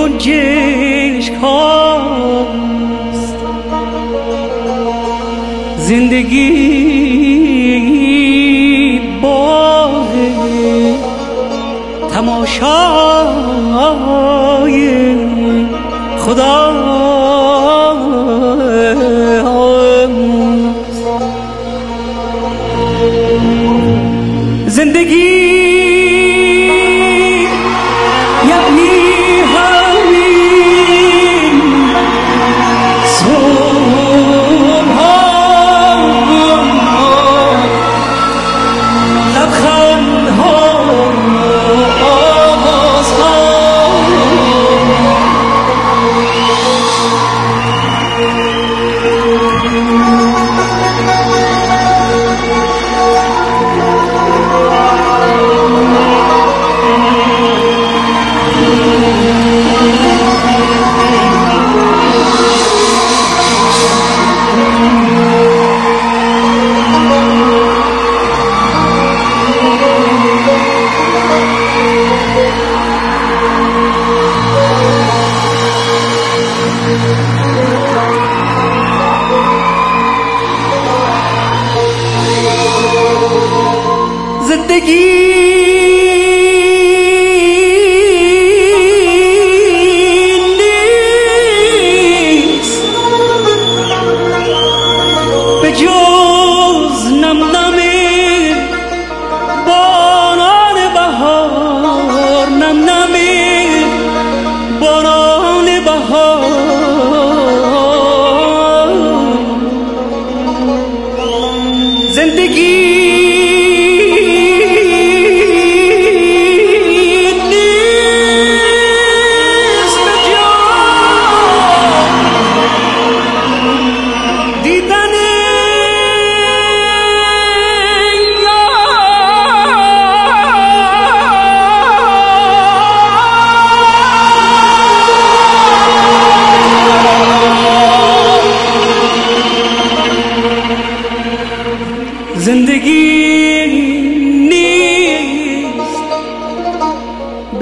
گنجشک هاست زندگی باغ تماشای خدا जिंदगी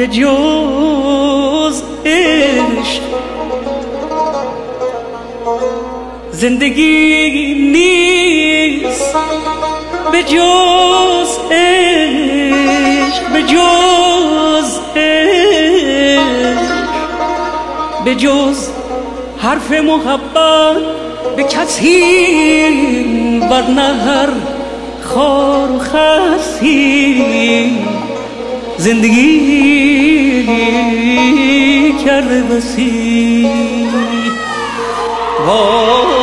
جز عشق. زندگی نیست به جز عشق. به جز عشق. به جز حرف محبت. به کسی بر نهر خار و خستی زندگی کرده بسی. با